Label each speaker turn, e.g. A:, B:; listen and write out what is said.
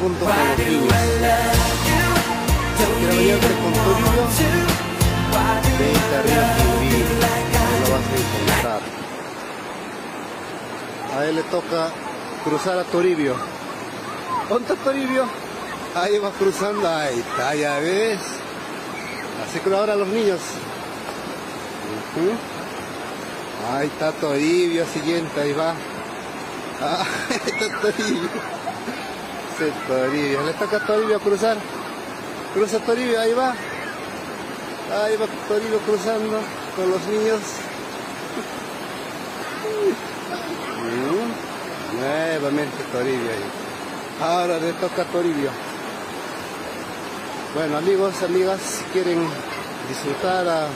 A: los niños. Quiero bañarte con vente arriba Quibir, no lo vas a encontrar. A él le toca cruzar a Toribio. ¿Dónde está Toribio? Ahí va cruzando, ahí está, ya ves. Así que ahora los niños. Ujú. Ahí está Toribio, siguiente, ahí va. Ah, ahí está Toribio. Toribio. Le toca a Toribio cruzar. Cruza Toribio, ahí va. Ahí va Toribio cruzando con los niños. Nuevamente Toribio ahí. Ahora le toca a Toribio. Bueno amigos, amigas, si quieren disfrutar a